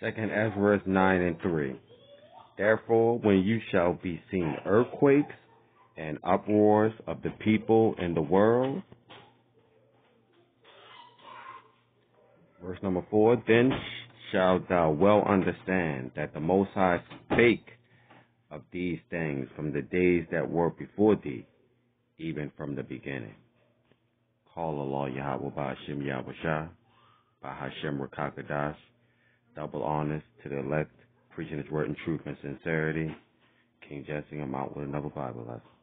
Second Ezra 9 and 3. Therefore, when you shall be seen earthquakes and uproars of the people in the world, verse number 4, then shalt thou well understand that the Most High spake of these things from the days that were before thee, even from the beginning. Call Allah Yahweh Ba'ashem Yahweh by Hashem Rakakadash double honors to the elect, preaching his word in truth and sincerity. King Jesse, I'm out with another Bible lesson.